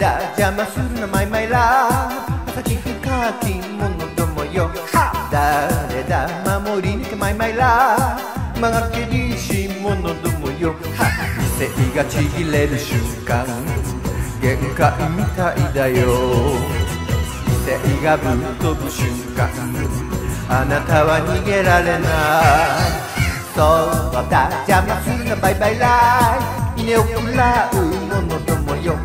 だ邪魔するなマイマイラブ朝日深き者どもよ。誰だ？守りにけマイマイラブ曲がけりし者どもよ。理性がちぎれる瞬間。限界みたいだよ。理性がぶっ飛ぶ瞬間。あなたは逃げられない。そうだ。邪魔するなバイバイライ。稲を食らう者どもよ。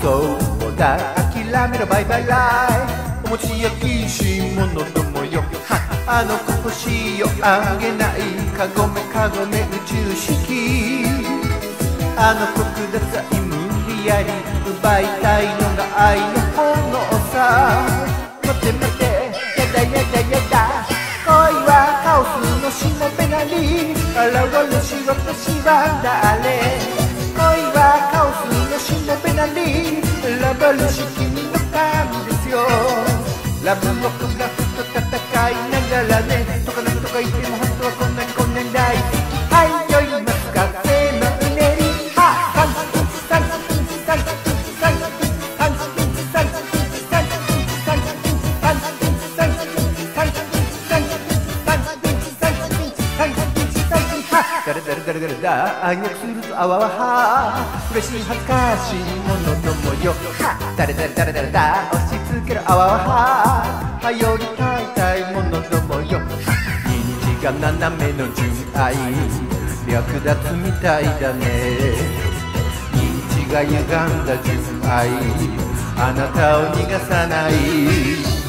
そうだ諦めろバイバイライお餅焼きし者どもよあの子欲しいよあげないかごめかごめ宇宙式。あの子ください無理やり奪いたいのが愛の炎さ待て待てやだやだやだ恋はカオスのしもべなり。現れし私は誰選ばれし君の神ですよ。ラブロックラフと戦いながらねとかなんとか言っても本当はこんなにダラダラダラダラだ暗躍するとあわわは。嬉しい恥ずかしいものどもよ。はダラダラダラダラだ押し付けるあわわは。はよりたいたいものどもよ。は虹が斜めの純愛。略奪みたいだね。認知が歪んだ純愛。あなたを逃がさない。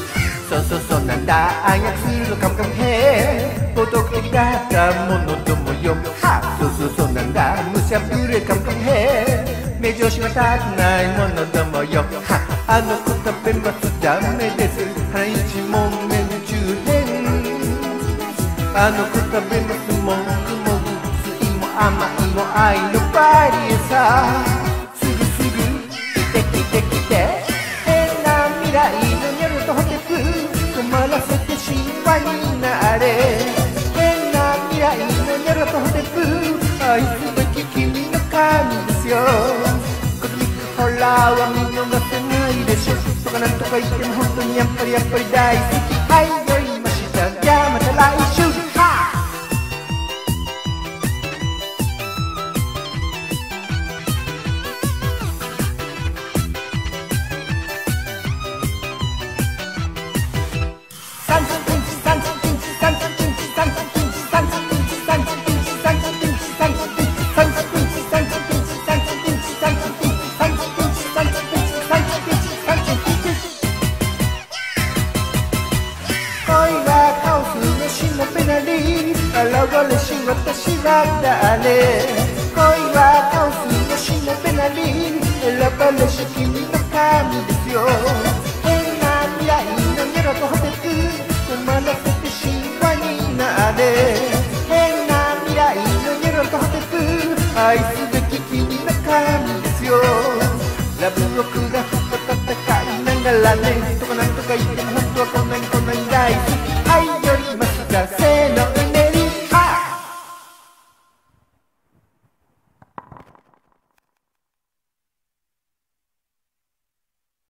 そうそうそうなんだ暗躍するのカムカムヘ冒涜的だったものどもよはそうそうそうなんだむしゃぶれカムカムヘ目上しはたくないものどもよはあの子食べますダメです腹一問目の中年あの子食べます文句も酸いも甘いも愛のバリエさ。canción. Kalau aminyo ngasengai desyo Tukanan tukay kem hundunyam pariyak paridai 私は誰？恋はカオスのしもべなり選ばれし君の神ですよ。変な未来のニョロとホテプ困らせて神話になれ。変な未来のニョロとホテプ愛すべき君の神ですよ。ラブロックがふと戦いながらねとかなんとか言っても本当はこんなにこんなに大好き。